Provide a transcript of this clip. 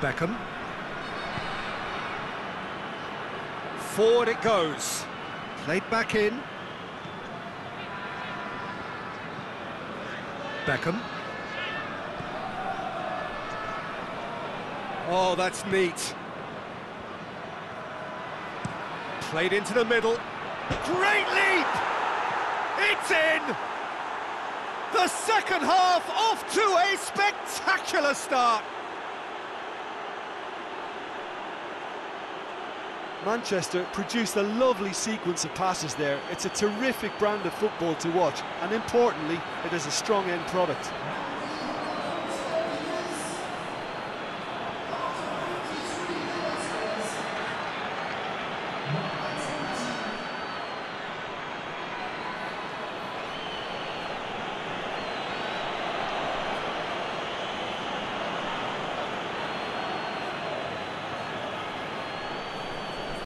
Beckham. Forward it goes. Played back in. Beckham. Oh, that's neat. Played into the middle. Great leap! It's in! The second half off to a spectacular start. Manchester produced a lovely sequence of passes there. It's a terrific brand of football to watch, and importantly, it is a strong end product.